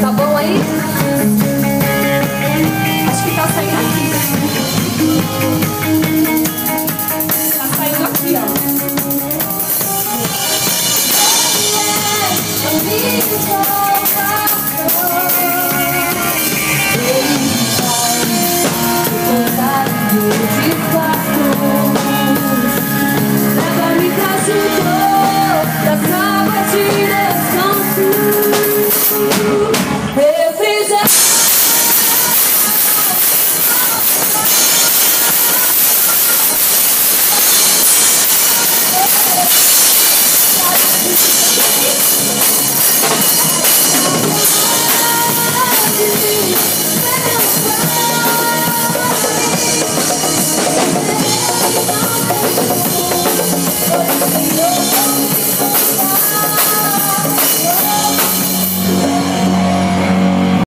Tá bom aí? Acho que tá saindo aqui. Tá saindo aqui, ó.